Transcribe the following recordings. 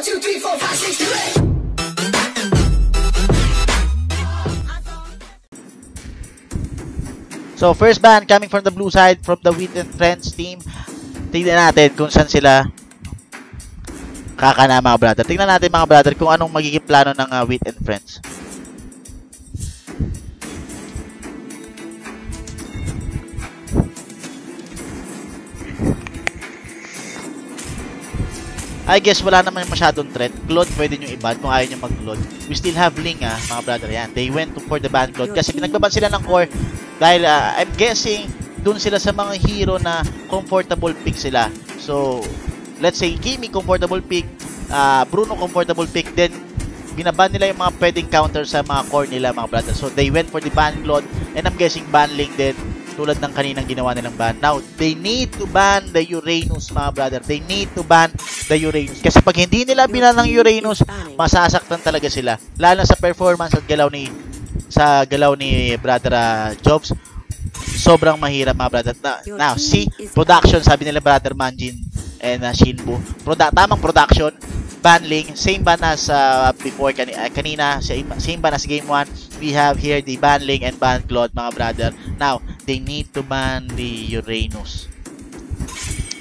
One, two, three, four, five, six, seven, eight. So, first ban coming from the blue side, from the Wheat and Friends team. Tingnan natin kung saan sila kakana mga brother. Tingnan natin mga brother kung anong magiging plano ng uh, Wheat and Friends. I guess wala naman masyadong threat. Claude pwede nyo i-ban kung ayaw nyo mag-Claude. We still have Ling ah, mga brother. Yan. They went to, for the ban Claude kasi pinagbaban sila ng core dahil ah, I'm guessing dun sila sa mga hero na comfortable pick sila. So, let's say Kimi comfortable pick, ah, Bruno comfortable pick, then binaban nila yung mga pwedeng counter sa mga core nila mga brother. So, they went for the ban Claude and I'm guessing ban Ling din tulad ng kaninang ginawa nilang ban. Now, they need to ban the Uranus, mga brother. They need to ban the Uranus. Kasi pag hindi nila binan ng Uranus, masasaktan talaga sila. Lalo sa performance at galaw ni sa galaw ni brother uh, Jobs. Sobrang mahirap mga brother. Na, now, see, production, sabi nila brother Manjin and uh, Shinbu. Proda tamang production, banling, same ban as uh, before kani uh, kanina, same, same ban as game 1. We have here the banling and ban Claude mga brother. Now, they need to ban the Uranus.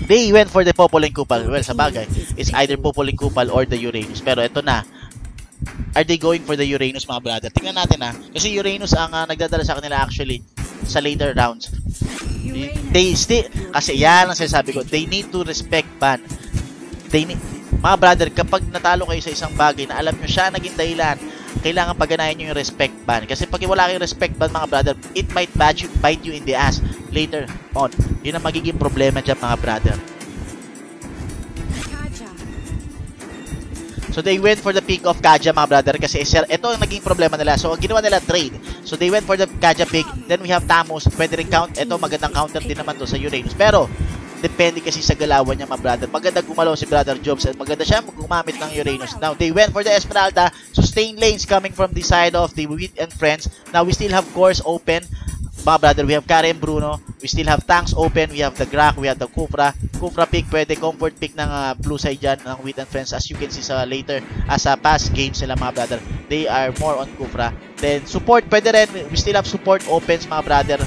They went for the Popoling Kupal. Well, sa bagay, it's either Popoling Kupal or the Uranus. Pero ito na, are they going for the Uranus mga brother? Tingnan natin ha. Kasi Uranus ang uh, nagdadala sa kanila actually sa later rounds. They still, kasi yan ang sinasabi ko, they need to respect ban. They need, mga brother, kapag natalo kayo sa isang bagay na alam nyo siya naging dahilan, kailangan paganayan nyo yung respect ban. Kasi pag wala kayong respect ban, mga brother, it might bite you, bite you in the ass later on. Yun ang magiging problema dyan, mga brother. So they went for the pick of Kaja mga brother kasi ito ang naging problema nila. So ang ginawa nila trade. So they went for the Kaja pick. Then we have Tamos. Pwede rin count. Ito magandang counter din naman to sa Uranus. Pero depende kasi sa galawan niya mga brother. Maganda gumalaw si brother Jobs at maganda siya gumamit ng Uranus. Now they went for the Esmeralda. Sustain lanes coming from the side of the Wheat and Friends. Now we still have course open. Mga brother, we have Karen Bruno. We still have tanks open. We have the Grak. We have the Kufra. Kufra pick, pwede comfort pick ng uh, blue side dyan ng Wheat and Friends. As you can see sa later, as a past game sila mga brother. They are more on Kufra. Then support, pwede rin. We still have support opens mga brother.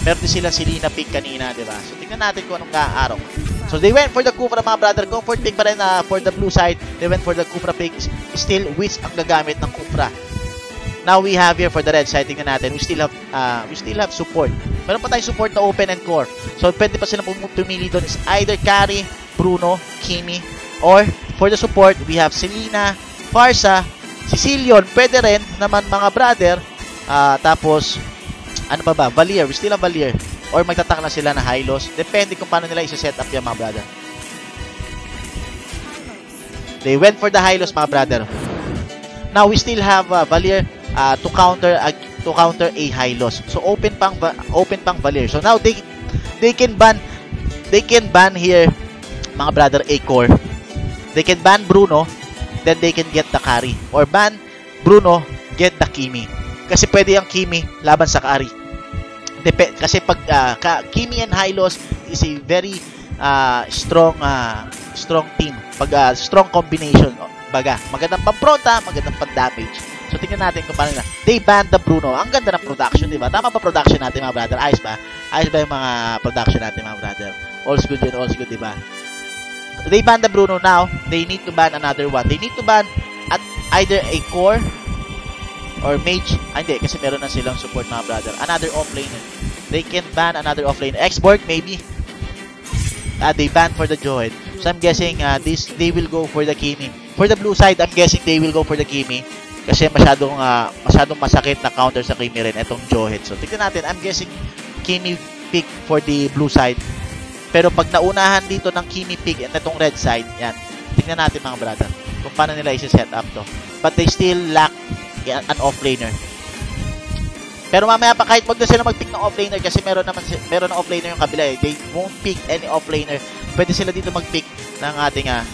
Meron din sila si Lina pick kanina, di ba? So tingnan natin kung anong kaaraw. So they went for the Kufra mga brother. Comfort pick pa rin uh, for the blue side. They went for the Kufra pick. Still, which ang gagamit ng Kufra. Now we have here for the red side, tingnan natin, we still have uh, we still have support. Meron pa tayong support na open and core. So pwede pa silang pumili doon is either Kari, Bruno, Kimi, or for the support, we have Selena, Farsa, Sicilion, pwede rin naman mga brother. Uh, tapos, ano pa ba? Valier, we still have Valier. Or magtatak na sila na Hylos. Depende kung paano nila isa-set up yan mga brother. They went for the Hylos mga brother. Now we still have uh, Valier uh, to counter uh, to counter a high loss. So open pang open pang Valier. So now they they can ban they can ban here mga brother a core. They can ban Bruno then they can get the carry or ban Bruno get the Kimi. Kasi pwede yung Kimi laban sa carry. Dep kasi pag uh, ka, Kimi and Hylos is a very uh, strong uh, strong team. Pag uh, strong combination baga. Magandang pang-pronta, magandang pang-damage. So, tingnan natin kung paano na. They banned the Bruno. Ang ganda ng production, di ba? Tama ba production natin, mga brother? Ayos ba? Ayos ba yung mga production natin, mga brother? All's good yun, all's good, di ba? They banned the Bruno now. They need to ban another one. They need to ban at either a core or mage. Ah, hindi, kasi meron na silang support, mga brother. Another offlaner. They can ban another offlaner. X-Borg, maybe. Uh, they banned for the Joed. So, I'm guessing uh, this they will go for the Kimi. For the blue side, I'm guessing they will go for the Kimi. Kasi masyadong, uh, masyadong masakit na counter sa Kimi rin itong Johead. So, tignan natin. I'm guessing Kimi pick for the blue side. Pero pag naunahan dito ng Kimi pick at itong red side, yan. Tignan natin mga brother. Kung paano nila isi-set up to. But they still lack an offlaner. Pero mamaya pa kahit wag na sila mag-pick ng offlaner kasi meron naman meron ng offlaner yung kabila eh. They won't pick any offlaner. Pwede sila dito mag-pick ng ating uh,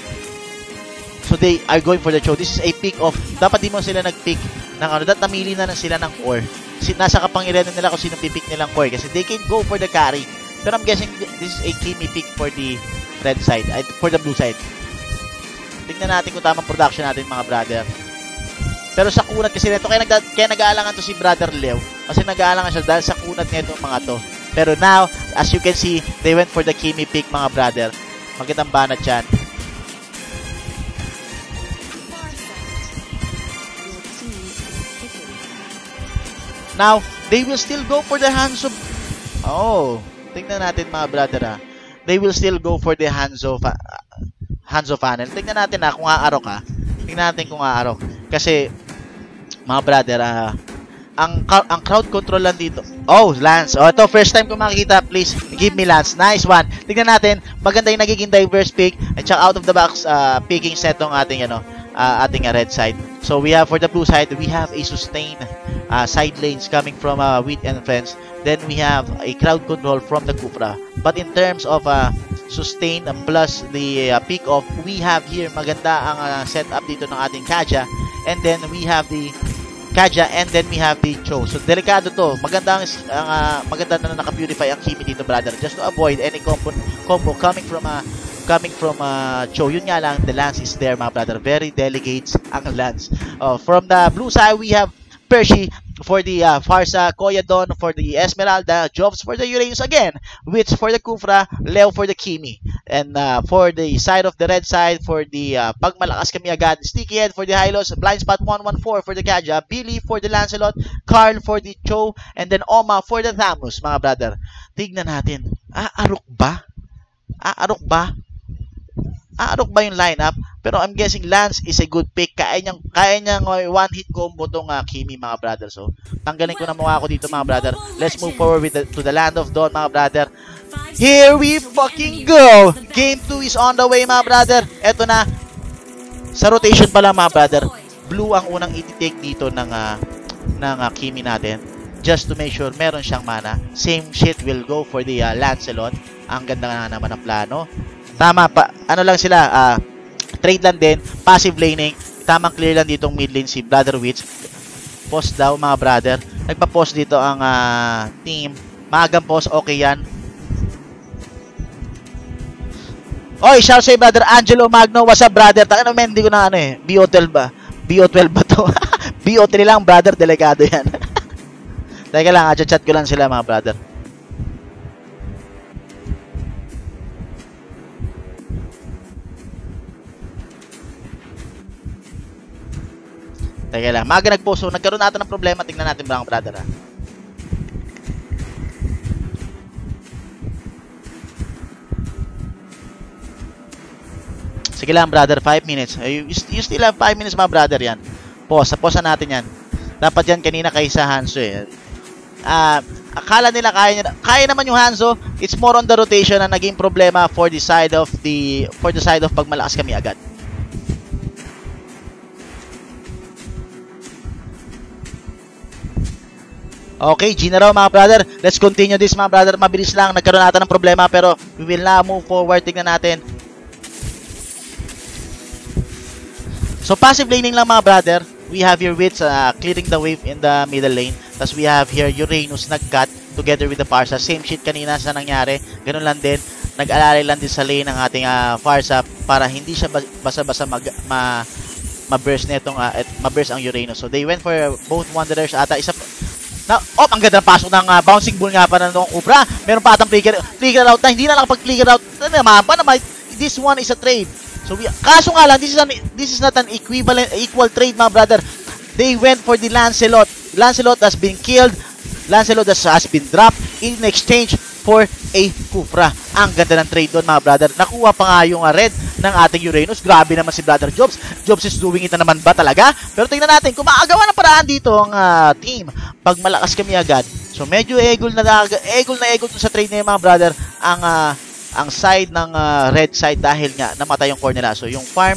So they are going for the show. This is a pick of, dapat di mo sila nag-pick ng ano, dapat namili na lang sila ng core. Si, nasa kapangyarihan nila kung sino pipick nilang core kasi they can go for the carry. Pero I'm guessing this is a Kimi pick for the red side, uh, for the blue side. Tingnan natin kung tamang production natin mga brother. Pero sa kunat kasi nito, kaya, nag kaya nag-aalangan to si Brother Leo. Kasi nag-aalangan siya dahil sa kunat nito mga to. Pero now, as you can see, they went for the Kimi pick mga brother. Magandang banat yan. Now, they will still go for the Hanzo. Oh, tingnan natin mga brother ha. They will still go for the Hanzo fa Hanzo funnel. Tingnan natin ha kung aaro ka. Tingnan natin kung aaro. Kasi mga brother, uh, ang ang crowd control lang dito. Oh, Lance. Oh, ito first time ko makikita. Please give me Lance. Nice one. Tingnan natin. Maganda yung nagiging diverse pick at saka out of the box uh, picking set ng ating ano, uh, ating uh, red side. So we have for the blue side, we have a sustain uh, side lanes coming from uh, Wheat and Friends. Then we have a crowd control from the Kufra. But in terms of uh, sustain plus the uh, pick off, we have here maganda ang uh, setup dito ng ating Kaja. And then we have the Kaja and then we have the Cho. So delikado to. Maganda ang uh, maganda na naka-purify ang Kimi dito, brother. Just to avoid any combo, combo coming from a uh, coming from uh, Cho. Yun nga lang, the lance is there, mga brother. Very delicate ang lance. Uh, from the blue side, we have Percy for the uh, Farsa, Koyadon for the Esmeralda, Jobs for the Uranus again, Witch for the Kufra, Leo for the Kimi. And uh, for the side of the red side, for the uh, Pagmalakas Kami Agad, Sticky Head for the Hylos, Blind Spot 114 for the Kaja, Billy for the Lancelot, Carl for the Cho, and then Oma for the Thamus, mga brother. Tignan natin, aarok ba? Aarok ba? Aarok ba yung lineup? Pero I'm guessing Lance is a good pick. Kaya niyang, kaya niyang uh, one hit combo tong uh, Kimi mga brother. So, tanggalin ko na mukha ko dito mga brother. Let's move forward with the, to the land of Dawn mga brother. Here we fucking go! Game 2 is on the way mga brother. Eto na. Sa rotation pa lang mga brother. Blue ang unang i-take dito ng, uh, ng uh, Kimi natin. Just to make sure meron siyang mana. Same shit will go for the uh, Lancelot. Ang ganda nga naman ng plano. Tama pa. Ano lang sila, uh, trade lang din, passive laning. Tamang clear lang ditong mid lane si Brother Witch. Post daw mga brother. Nagpa-post dito ang uh, team. Maagang post, okay yan. Oy, shout say brother Angelo Magno, what's up brother? Taka naman, hindi ko na ano eh. BO12 ba? BO12 ba to? BO3 lang brother, delikado yan. Teka lang, chat ko lang sila mga brother. Teka lang. Maga nag-post. So, nagkaroon natin ng problema. Tingnan natin ba ang brother ha. Sige lang brother, 5 minutes. You, still have 5 minutes mga brother yan. Pause, pause natin yan. Dapat yan kanina kay sa Hanso eh. Ah, uh, akala nila kaya niya, kaya naman yung Hanzo. It's more on the rotation na naging problema for the side of the for the side of pag malakas kami agad. Okay, Gina raw mga brother. Let's continue this mga brother. Mabilis lang. Nagkaroon natin ng problema pero we will now move forward. Tingnan natin. So passive laning lang mga brother. We have here Wits uh, clearing the wave in the middle lane. Tapos we have here Uranus nag-cut together with the Farsa. Same shit kanina sa nangyari. Ganun lang din. Nag-alalay lang din sa lane ng ating uh, Farsa para hindi siya basa-basa mag ma ma-burst nitong uh, ma-burst ang Uranus. So they went for both Wanderers ata. Isa na, oh, ang ganda ng pasok ng uh, bouncing ball nga pa ng Cobra. Meron pa atang flicker, flicker out na hindi na nakapag-flicker out. Ano naman pa naman, this one is a trade. So, we, kaso nga lang, this is, an, this is not an equivalent, equal trade, my brother. They went for the Lancelot. Lancelot has been killed. Lancelot has, has been dropped in exchange for a Kufra. Ang ganda ng trade doon mga brother. Nakuha pa nga yung uh, red ng ating Uranus. Grabe naman si brother Jobs. Jobs is doing it na naman ba talaga? Pero tingnan natin kung makagawa ng paraan dito ang uh, team. Pag malakas kami agad. So medyo egol na egol na egol sa trade na mga brother ang uh, ang side ng uh, red side dahil nga namatay yung core nila. So yung farm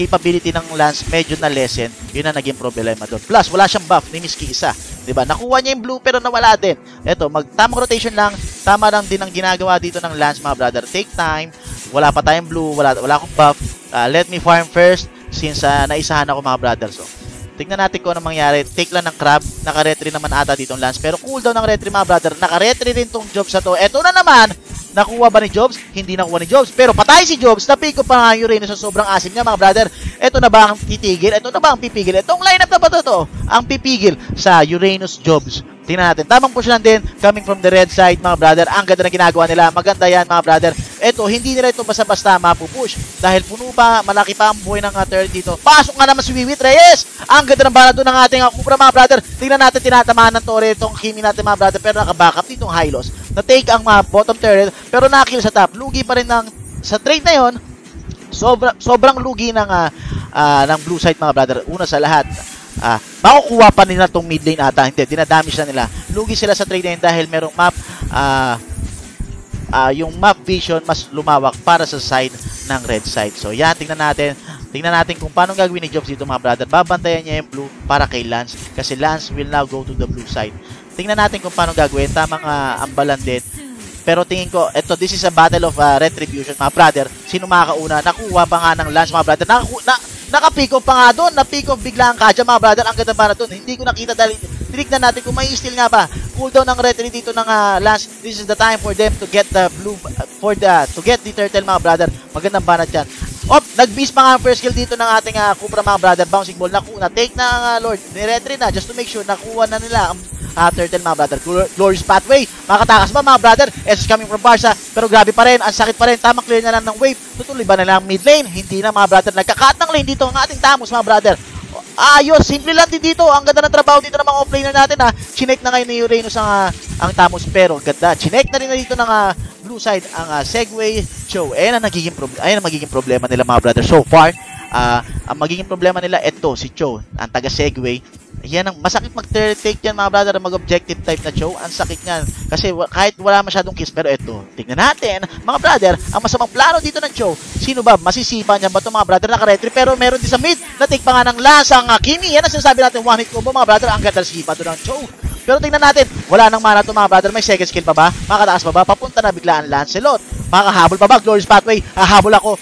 capability ng Lance medyo na lessen, yun na naging problema doon. Plus, wala siyang buff ni Miski isa. ba? Nakuha niya yung blue pero nawala din. Ito, magtamang rotation lang, tama lang din ang ginagawa dito ng Lance, mga brother. Take time. Wala pa tayong blue, wala wala akong buff. Uh, let me farm first since uh, naisahan ako mga brother. So, tingnan natin kung ano mangyari. Take lang ng crab. Naka-retry naman ata dito ang Lance. Pero cooldown ng retry mga brother. Naka-retry rin tong job sa to. Ito na naman. Nakuha ba ni Jobs? Hindi nakuha ni Jobs. Pero patay si Jobs. Napiko pa nga Uranus sa sobrang asim niya mga brother. Ito na ba ang titigil? Ito na ba ang pipigil? Itong lineup na ba ito to? Ang pipigil sa Uranus Jobs. Tingnan natin. Tamang push lang din coming from the red side mga brother. Ang ganda na ginagawa nila. Maganda yan mga brother. Ito, hindi nila ito basta-basta mapupush. Dahil puno pa, malaki pa ang buhay ng uh, dito. Pasok nga naman si Wiwit Reyes. Ang ganda ng bala doon ng ating uh, Cupra mga brother. Tingnan natin tinatamaan ng Torre itong Kimi natin mga brother. Pero nakabackup ditong Hylos. Na-take ang uh, bottom turret. Pero nakill sa top. Lugi pa rin ng sa trade na yon sobra, sobrang lugi ng uh, uh, ng blue side mga brother. Una sa lahat, ah, makukuha pa nila tong mid lane ata. Hindi, dinadamage na nila. Lugi sila sa trade lane dahil merong map, ah, ah, yung map vision mas lumawak para sa side ng red side. So, yan, tingnan natin. Tingnan natin kung paano gagawin ni Jobs dito mga brother. Babantayan niya yung blue para kay Lance. Kasi Lance will now go to the blue side. Tingnan natin kung paano gagawin. Tamang uh, ambalan din. Pero tingin ko, ito, this is a battle of uh, retribution, mga brother. Sino makakauna? Nakuha pa nga ng Lance, mga brother. Naku na, naka-pick off pa nga doon. Na-pick off bigla ang kadya, mga brother. Ang ganda para doon. Hindi ko nakita dahil tinignan natin kung may steal nga ba. Cooldown ng retry dito ng uh, Lance. This is the time for them to get the blue, uh, for the, to get the turtle, mga brother. Magandang banat yan. Op, nag-beast pa nga ang first kill dito ng ating uh, Cupra mga brother. Bouncing ball. Naku, na-take na ang uh, Lord. Ni-retry na just to make sure nakuha na nila ang uh, turtle mga brother. Glorious pathway. Makatakas ba mga brother? SS coming from Barca. Pero grabe pa rin. Ang sakit pa rin. Tamang clear na lang ng wave. Tutuloy ba na lang mid lane? Hindi na mga brother. Nagkakat ng lane dito ang ating Tamus mga brother. Ayos, simple lang din dito. Ang ganda ng trabaho dito ng mga offlaner natin ha. Chinek na ngayon ni Uranus ang, uh, ang Tamus pero ganda. Chinek na rin na dito ng uh, blue side ang uh, Segway Cho. Ayan ang nagiging ayan ang magiging problema nila mga brother. So far, uh, ang magiging problema nila ito si Cho, ang taga Segway. Yan ang masakit mag-take yan mga brother mag-objective type na Cho. Ang sakit niyan. Kasi kahit wala masyadong kiss pero ito, tingnan natin mga brother, ang masamang plano dito ng Cho. Sino ba? Masisipa niya ba ito mga brother naka-retry pero meron din sa mid na take pa nga ng lasang uh, Kimi. Yan ang sinasabi natin one hit combo mga brother. Ang ganda sipa doon ng Cho. Pero tingnan natin, wala nang mana to mga brother. May second skill pa ba? Makataas pa ba? Papunta na biglaan Lancelot. Makakahabol pa ba? Glorious Pathway. Hahabol ako.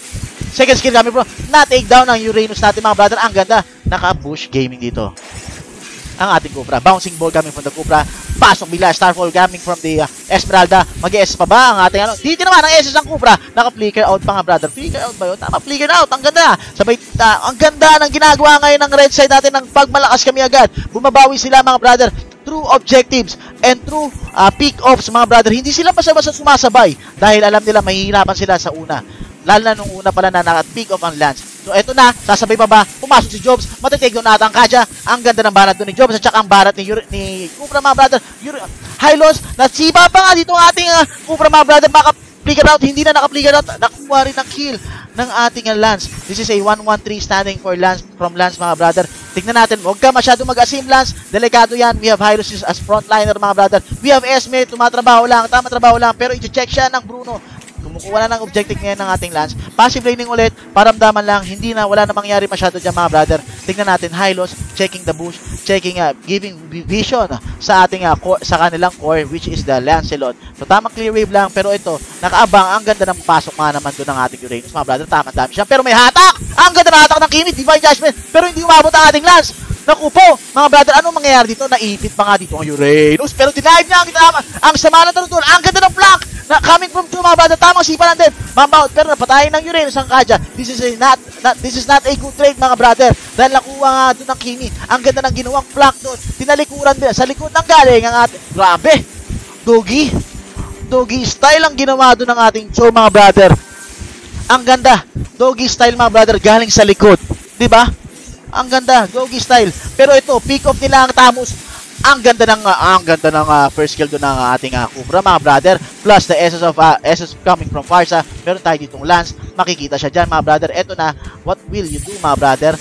Second skill kami bro. Na-take down ang Uranus natin mga brother. Ang ganda. Naka-push gaming dito. Ang ating Cupra. Bouncing ball coming from the Cupra. Pasok bila. Starfall coming from the uh, Esmeralda. Mag-S pa ba ang ating ano? Dito naman ang SS ng Cupra. Naka-flicker out pa nga brother. Flicker out ba yun? Tama, flicker out. Ang ganda. Sabay, uh, ang ganda ng ginagawa ngayon ng red side natin ng pagmalakas kami agad. Bumabawi sila mga brother true objectives and true uh, pick-offs mga brother. Hindi sila basta-basta sumasabay dahil alam nila mahihirapan sila sa una. Lalo na nung una pala na naka-pick off ang Lance. So eto na, sasabay pa ba? Pumasok si Jobs, matitig doon natin ang Kaja. Ang ganda ng barat doon ni Jobs at saka ang barat ni, Yuri, ni Cupra mga brother. Yuri, Hylos, nasiba pa nga dito ang ating uh, Cupra mga brother. Baka flicker out, hindi na naka-flicker out. Nakuha rin ng kill ng ating uh, Lance. This is a 1-1-3 standing for Lance from Lance mga brother. Tignan natin, huwag ka masyado mag-asim Lance. Delikado yan. We have Hylos as frontliner mga brother. We have Esme, tumatrabaho lang, tama trabaho lang. Pero i-check siya ng Bruno kumukuha na ng objective ngayon ng ating Lance. Passive laning ulit, paramdaman lang, hindi na, wala na mangyari masyado dyan mga brother. Tingnan natin, Hylos, checking the bush, checking, uh, giving vision sa ating, uh, core, sa kanilang core, which is the Lancelot. So, tamang clear wave lang, pero ito, nakaabang, ang ganda ng pasok nga naman doon ng ating Uranus, mga brother, tama dami siya. Pero may hatak! Ang ganda ng hatak ng Kimi, Divine Judgment, pero hindi umabot ang ating Lance. Naku po, mga brother, anong mangyayari dito? Naipit pa nga dito ang Uranus, pero denive niya ang, ang, ang sama ng tanong Ang ganda ng flank! Na, coming from two, mga brother, tamang sipa lang din. Mambaut, pero napatayin ng Uranus ang Kaja. This is a not, not, this is not a good trade, mga brother. Dahil nakuha nga doon ng Kimi. Ang ganda ng ginawang flank doon. Tinalikuran din. Sa likod ng galing ang ating, grabe. Dogi. Dogi style ang ginawa doon ng ating show, mga brother. Ang ganda. Doggy style, mga brother, galing sa likod. 'Di ba? Ang ganda, doggy style. Pero ito, pick off nila ang Tamus. Ang ganda ng uh, ang ganda ng uh, first kill doon ng uh, ating uh, Cobra mga brother. Plus the essence of uh, essence coming from Farsa. Meron tayo ditong Lance. Makikita siya diyan mga brother. Ito na, what will you do mga brother?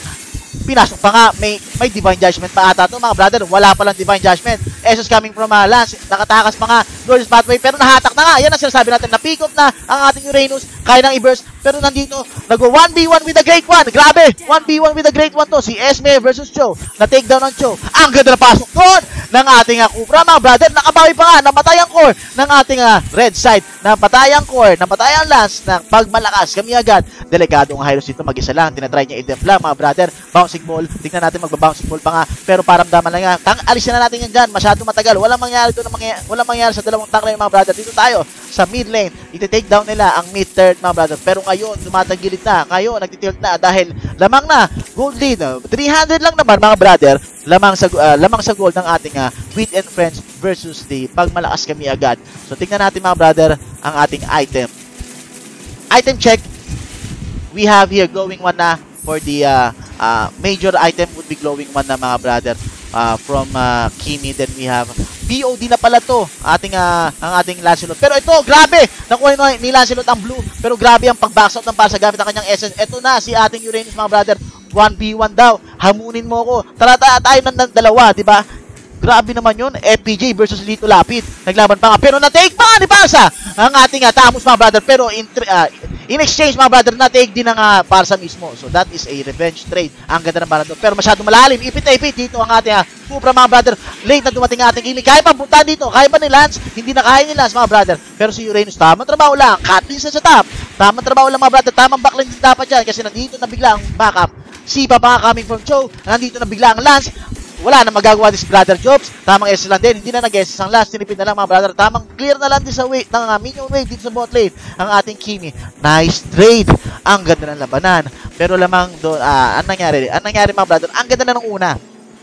Pinasok pa nga, may may divine judgment pa ata to mga brother. Wala pa lang divine judgment. Essence coming from uh, Lance. Nakatakas pa nga Glorious Pathway pero nahatak na nga. Yan ang sinasabi natin. Na-pick off na ang ating Uranus. Kaya nang i-burst. Pero nandito, nag-1v1 with the Great One. Grabe! 1v1 with the Great One to. Si Esme versus Cho. Na-take down ng Cho. Ang ganda na pasok doon ng ating uh, Cobra mga brother. Nakabawi pa nga. Namatay ang core ng ating uh, red side. Napatay ang core. Napatay ang lance ng pagmalakas. Kami agad. Delikado ang Hylos dito. Mag-isa lang. Tinatry niya i-def lang mga brother. Bouncing ball. Tingnan natin magba-bouncing ball pa nga. Pero paramdaman lang nga. Tang alisin na natin yan dyan. Masyado matagal. Walang mangyari doon. Mangyari, walang mangyari sa dalawa dalawang tank lane mga brother. Dito tayo sa mid lane. Iti-take down nila ang mid third mga brother. Pero ngayon, tumatagilid na. Ngayon, nagtitilt na dahil lamang na gold lead. 300 lang naman mga brother. Lamang sa uh, lamang sa gold ng ating uh, Wheat and Friends versus the pagmalakas kami agad. So tingnan natin mga brother ang ating item. Item check. We have here glowing one na for the uh, uh, major item would be glowing one na mga brother uh, from uh, Kimi. Then we have BOD na pala to, ating, uh, ang ating Lancelot. Pero ito, grabe! Nakuha ni, ni Lancelot ang blue. Pero grabe ang out ng para sa gamit ng kanyang essence. Ito na, si ating Uranus mga brother. 1v1 daw. Hamunin mo ko. Tara tayo ng, dalawa, di ba? Grabe naman yun. FPJ versus Lito Lapid. Naglaban pa nga. Pero na-take pa ni Barca ang ating uh, Tamos mga brother. Pero in, uh, in exchange mga brother, na-take din ng uh, Barca mismo. So that is a revenge trade. Ang ganda ng Barador. Pero masyado malalim. Ipit na ipit dito ang ating uh, Cupra mga brother. Late na dumating ang ating Kimi. Kaya pa punta dito. Kaya pa ni Lance. Hindi na kaya ni Lance mga brother. Pero si Uranus, tamang trabaho lang. Cut din sa top. Tamang trabaho lang mga brother. Tamang backline din dapat yan. Kasi nandito na bigla ang backup. Si Papa coming from Cho. Nandito na bigla ang Lance wala na magagawa din si Brother Jobs. Tamang SS lang din. Hindi na nag-SS ang last. Tinipid na lang mga brother. Tamang clear na lang din sa weight ng uh, minion wave dito sa bot lane. Ang ating Kimi. Nice trade. Ang ganda ng labanan. Pero lamang doon, uh, anong nangyari? Anong nangyari mga brother? Ang ganda na ng una.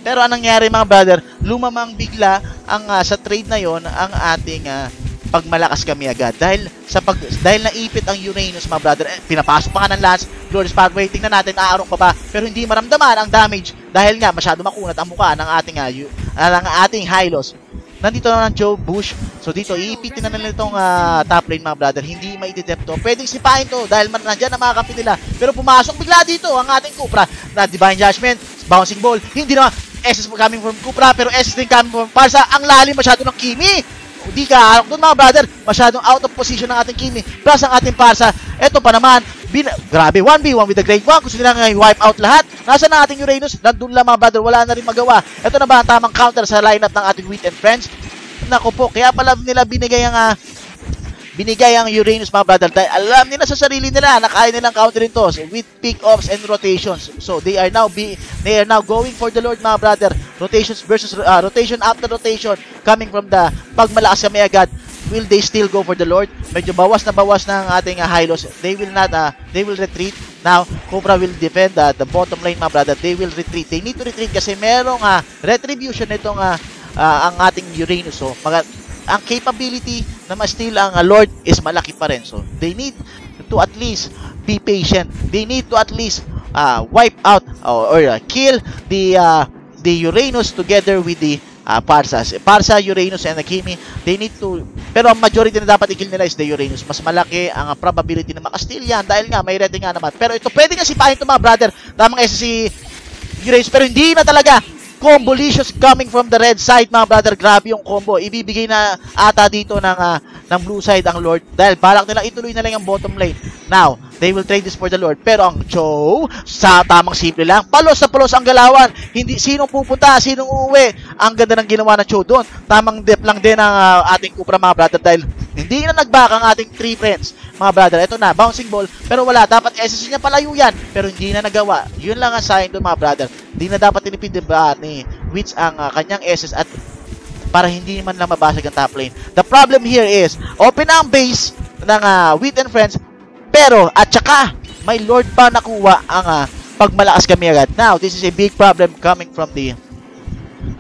Pero anong nangyari mga brother? Lumamang bigla ang uh, sa trade na yon ang ating uh, pagmalakas kami agad. Dahil sa pag dahil naipit ang Uranus, mga brother, eh, pinapasok pa nga ng Lance, Glorious Pathway, tingnan natin, aarong pa ba, pero hindi maramdaman ang damage dahil nga masyado makunat ang mukha ng ating uh, uh, ng ating Hylos. Nandito naman ang Joe Bush. So dito, iipitin na nila itong uh, top lane mga brother. Hindi maididep to. Pwedeng sipain to dahil man nandyan ang mga kampi nila. Pero pumasok bigla dito ang ating Cupra na Divine Judgment, Bouncing Ball. Hindi na SS coming from Cupra pero SS din coming from Parsa. Ang lalim masyado ng Kimi. Di ka harap doon mga brother. Masyadong out of position ng ating Kimi. Plus ang ating Parsa. Ito pa naman. Bin grabe, 1v1 with the Great One. Gusto nila nga wipe out lahat. Nasa na ating Uranus? Nandun lang mga brother. Wala na rin magawa. Ito na ba ang tamang counter sa lineup ng ating Wheat and Friends? Nako po, kaya pala nila binigay ang uh, binigay ang Uranus mga brother dahil alam nila sa sarili nila na kaya nilang counterin to so, with pick-offs and rotations. So they are now be they are now going for the Lord mga brother. Rotations versus uh, rotation after rotation coming from the pagmalakas kami agad. Will they still go for the Lord? Medyo bawas na bawas ng ating uh, high loss. They will not uh, they will retreat. Now, Cobra will defend uh, the bottom lane mga brother. They will retreat. They need to retreat kasi merong uh, retribution nitong uh, uh, ang ating Uranus. So, mga ang capability na ma-steal ang uh, Lord is malaki pa rin. So, they need to at least be patient. They need to at least uh, wipe out or, or uh, kill the uh, the Uranus together with the uh, Parsas. Parsa, Uranus, and Akimi, they need to... Pero ang majority na dapat i-kill nila is the Uranus. Mas malaki ang probability na makasteal yan dahil nga may rating nga naman. Pero ito, pwede nga sipahin ito mga brother. Tamang SC Uranus. Pero hindi na talaga combolicious coming from the red side mga brother. Grabe yung combo. Ibibigay na ata dito ng uh, ng blue side ang Lord. Dahil balak nila ituloy na lang yung bottom lane. Now they will trade this for the Lord. Pero ang Joe sa tamang simple lang palos sa palos ang galawan. Hindi sinong pupunta sinong uuwi? Ang ganda ng ginawa na Joe doon. Tamang dep lang din ang uh, ating Cupra mga brother. Dahil hindi na nagback ang ating three friends mga brother ito na bouncing ball pero wala dapat SS niya palayo yan pero hindi na nagawa yun lang ang sign doon mga brother hindi na dapat tinipid diba ni Witch ang uh, kanyang SS at para hindi man lang mabasag ang top lane. The problem here is, open ang base ng uh, Wheat and Friends, pero at saka, may Lord pa nakuha ang uh, pagmalakas kami agad. Now, this is a big problem coming from the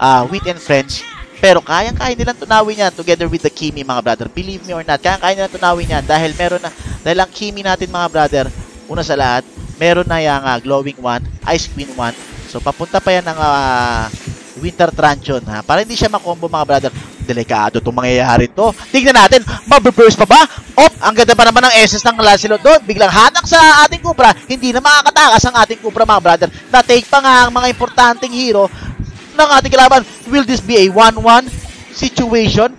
uh, Wheat and Friends. Pero kayang-kaya nilang tunawin yan together with the Kimi mga brother. Believe me or not, kayang-kaya nilang tunawin yan dahil meron na, dahil ang Kimi natin mga brother, una sa lahat, meron na yung uh, Glowing One, Ice Queen One. So, papunta pa yan ng uh, Winter Truncheon ha. Para hindi siya makombo mga brother. Delikado itong mangyayari to. Tingnan natin, mababurst pa ba? Op, ang ganda pa naman ng SS ng Lancelot doon. Biglang hatak sa ating Cupra. Hindi na makakatakas ang ating Cupra mga brother. Na-take pa nga ang mga importanteng hero ng ating kalaban. Will this be a 1-1 situation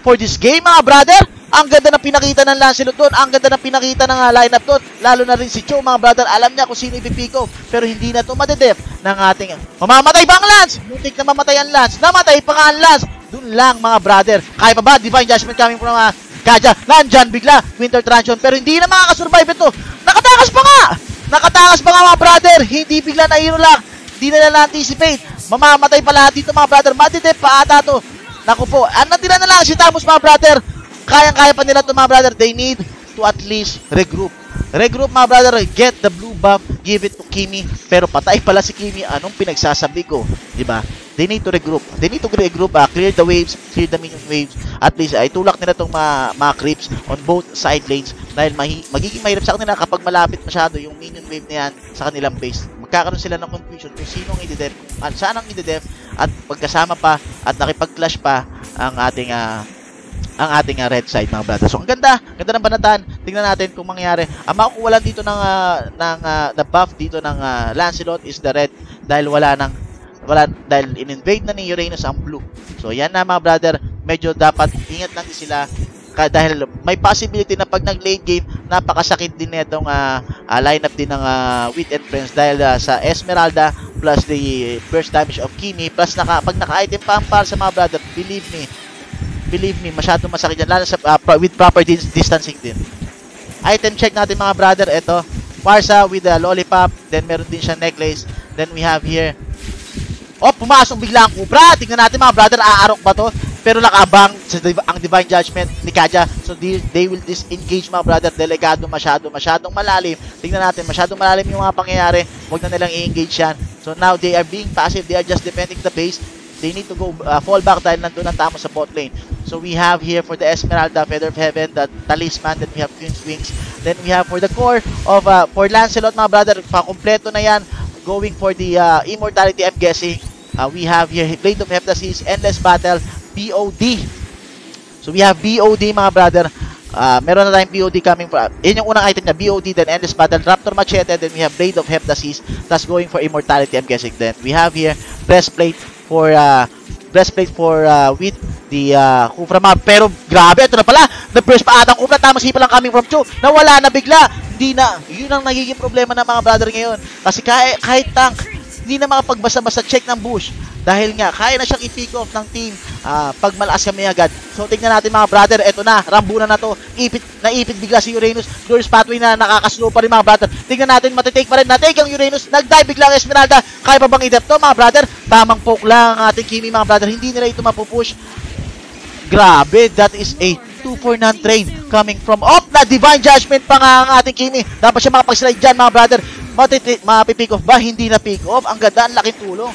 for this game mga brother? Ang ganda ng pinakita ng Lancelot doon. Ang ganda ng pinakita ng uh, lineup doon. Lalo na rin si Cho, mga brother. Alam niya kung sino ipipiko. Pero hindi na ito madedef ng ating... Mamamatay ba ang Lance? Muntik na mamatay ang Lance. Namatay pa nga ang Lance. Doon lang, mga brother. Kaya pa ba? Divine Judgment coming from mga... Kaja, nandyan bigla, Winter Transition, pero hindi na makakasurvive ito. Nakatakas pa nga! Nakatakas pa nga mga brother, hindi bigla na lang. Hindi na na anticipate Mamamatay pa lahat dito mga brother, madidep pa ata to. Naku po, ah, natira na lang si Tamus mga brother. Kayang-kaya pa nila to mga brother. They need to at least regroup. Regroup mga brother, get the blue buff, give it to Kimi. Pero patay pala si Kimi, anong pinagsasabi ko? Di ba? They need to regroup. They need to regroup, ah, clear the waves, clear the minion waves. At least ay tulak nila tong mga, mga creeps on both side lanes dahil mahi, magiging mahirap sa kanila kapag malapit masyado yung minion wave na yan sa kanilang base. Magkakaroon sila ng confusion kung sino ang ide-def, at saan ang ide-def, at pagkasama pa at nakipag-clash pa ang ating ah, ang ating uh, red side mga brother. So ang ganda, ganda ng banatan. Tingnan natin kung mangyari. Ang makukuha lang dito ng uh, ng uh, the buff dito ng uh, Lancelot is the red dahil wala nang wala dahil in-invade na ni Uranus ang blue. So yan na mga brother, medyo dapat ingat lang sila dahil may possibility na pag nag-late game, napakasakit din nitong uh, uh, lineup din ng uh, Wit and Friends dahil uh, sa Esmeralda plus the burst damage of Kimi plus naka, pag naka-item pa ang para sa mga brother, believe me, believe me, masyadong masakit yan. Lalo sa, uh, with proper dis- distancing din. Item check natin mga brother. Ito, Warsa with a lollipop. Then meron din siya necklace. Then we have here. Oh, pumasok bigla ang Cobra. Tingnan natin mga brother, aarok ba to? Pero nakabang sa ang Divine Judgment ni Kaja. So they, they will disengage mga brother. Delegado masyado, masyadong malalim. Tingnan natin, masyadong malalim yung mga pangyayari. Huwag na nilang i-engage yan. So now they are being passive. They are just defending the base. They need to go uh, fall back dahil nandun ang tama sa bot lane. So we have here for the Esmeralda, Feather of Heaven, the Talisman, then we have Queen's Wings. Then we have for the core of, uh, for Lancelot mga brother, pakumpleto na yan. Going for the uh, Immortality, I'm guessing. Uh, we have here Blade of Heptasis, Endless Battle, BOD. So we have BOD mga brother. Uh, meron na tayong BOD coming from, yun yung unang item niya, BOD, then Endless Battle, Raptor Machete, then we have Blade of Heptasis, that's going for Immortality, I'm guessing. Then we have here Breastplate for, uh, Breastplate for, uh, with the, uh, Kufra Mab. Pero, grabe, ito na pala, na-burst pa atang Kufra, tama sipa lang coming from Chu, nawala na bigla, hindi na, yun ang nagiging problema ng mga brother ngayon. Kasi kahit, kahit tank, hindi na makapagbasa-basa check ng bush dahil nga kaya na siyang i-pick off ng team ah, pag malakas kami agad. So tingnan natin mga brother, eto na, rambunan na to. Ipit naipit bigla si Uranus. Doors pathway na nakakaslow pa rin mga brother. Tingnan natin, matitake pa rin. Na-take ang Uranus. Nag-dive bigla ang Esmeralda. Kaya pa bang i-dep to mga brother? Tamang poke lang ang ating Kimi mga brother. Hindi nila ito mapupush. Grabe, that is a 2 for non train coming from up na divine judgment pa nga ang ating Kimi. Dapat siya makapag-slide dyan mga brother. Matiti- mapipick off ba? Hindi na pick off. Ang ganda, ang laking tulong.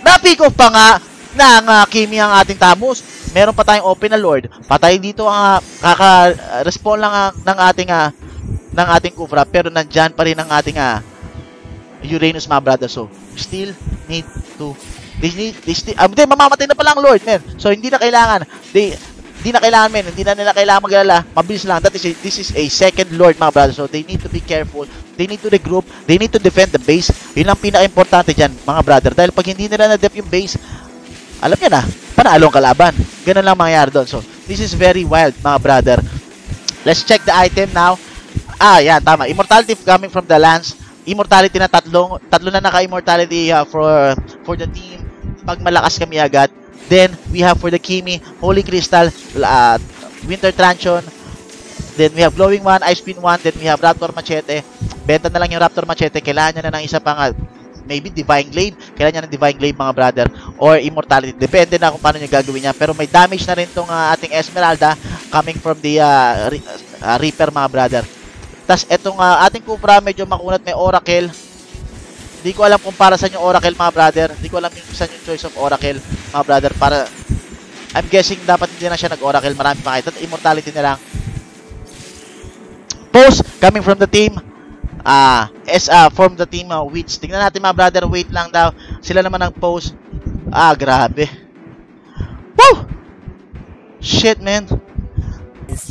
Na-pick off pa nga ng uh, Kimi ang ating Tamus. Meron pa tayong open na Lord. Patay dito ang uh, kaka-respawn lang uh, ng ating uh, ng ating Kufra pero nandyan pa rin ang ating uh, Uranus mga brother. So, still need to they need they still um, hindi, mamamatay na pala ang Lord, men. So, hindi na kailangan. They hindi na kailangan, men. Hindi na nila kailangan magalala. Mabilis lang. That is a, this is a second Lord, mga brother. So, they need to be careful. They need to regroup. They need to defend the base. Yun ang pinaka-importante dyan, mga brother. Dahil pag hindi nila na-def yung base, alam niya na, panalo ang kalaban. Ganun lang mangyayari doon. So, this is very wild, mga brother. Let's check the item now. Ah, yan, tama. Immortality coming from the lance. Immortality na tatlong, tatlo na naka-immortality uh, for for the team. Pag malakas kami agad. Then, we have for the Kimi, Holy Crystal, uh, Winter Transion. Then, we have Glowing One, Ice Spin One. Then, we have Raptor Machete. Benta na lang yung Raptor Machete. Kailangan niya na ng isa pang, uh, maybe Divine Glaive. Kailangan niya ng Divine Glaive, mga brother. Or Immortality. Depende na kung paano niya gagawin niya. Pero may damage na rin tong uh, ating Esmeralda coming from the uh, uh, Reaper, mga brother. Tapos, etong uh, ating Cobra, medyo makunat, may Oracle. Hindi ko alam kung para saan yung Oracle, mga brother. Hindi ko alam yung saan yung choice of Oracle, mga brother. Para, I'm guessing dapat hindi na siya nag-Oracle. Marami pa kayo. Immortality na lang. Post coming from the team. Ah, S uh, from the team uh, Wits. Tingnan natin mga brother, wait lang daw. Sila naman ang post. Ah, grabe. Woo! Shit, man.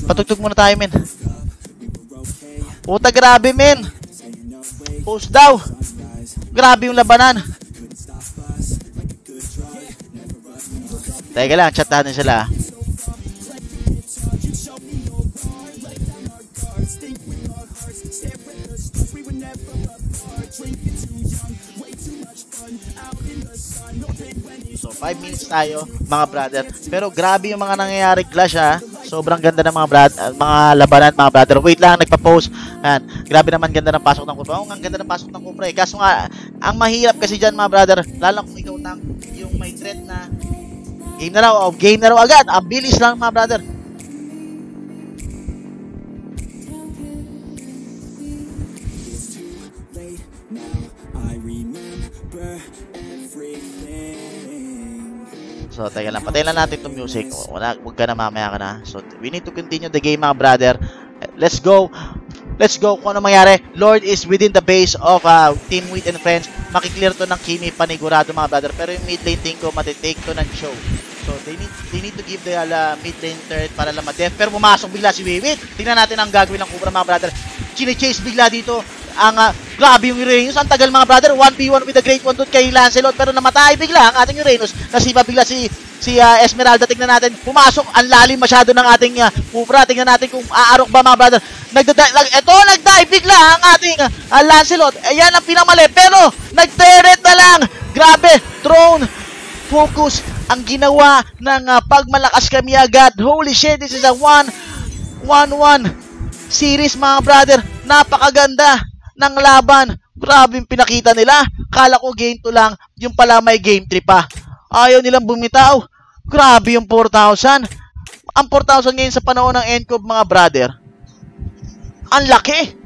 Patugtog muna tayo, men. Puta, grabe, men. Post daw. Grabe yung labanan. Teka lang, chat natin sila. 5 minutes tayo, mga brother. Pero grabe yung mga nangyayari clash ha. Sobrang ganda ng mga brad, uh, mga labanan, mga brother. Wait lang, nagpa-post. Yan. Grabe naman ganda ng pasok ng Cobra. Oo, ang ganda ng pasok ng Cobra eh. Kaso nga, ang mahirap kasi diyan, mga brother, lalo kung ikaw tank, yung may threat na Game na raw. Oh, game na raw agad. Ang bilis lang mga brother. So, teka lang. Patayin lang natin itong music. Wala, huwag ka na mamaya ka na. So, we need to continue the game, mga brother. Let's go. Let's go kung ano mangyari. Lord is within the base of uh, Team Wheat and Friends. Makiklear to ng Kimi panigurado, mga brother. Pero yung mid lane team ko, matitake to ng show. So, they need, they need to give the uh, mid lane turret para lang ma-def. Pero pumasok bigla si Wiwit. Tingnan natin ang gagawin ng Cobra, mga brother. Chine-chase bigla dito ang uh, grabe yung Uranus. Ang tagal mga brother. 1v1 with the Great One doon kay Lancelot. Pero namatay bigla ang ating Uranus. Nasiba bigla si si uh, Esmeralda. Tingnan natin. Pumasok. Ang lalim masyado ng ating uh, Cobra. Tingnan natin kung aarok ba mga brother. Nagdadive. Lag, eto, nagdive bigla ang ating uh, Lancelot. Ayan ang pinamali. Pero nagteret na lang. Grabe. Throne. Focus ang ginawa ng uh, pagmalakas kami agad. Holy shit. This is a 1 1-1 series mga brother. Napakaganda ng laban. Grabe yung pinakita nila. Kala ko game 2 lang. Yung pala may game 3 pa. Ayaw nilang bumitaw. Grabe yung 4,000. Ang 4,000 ngayon sa panahon ng Encov mga brother. Ang laki.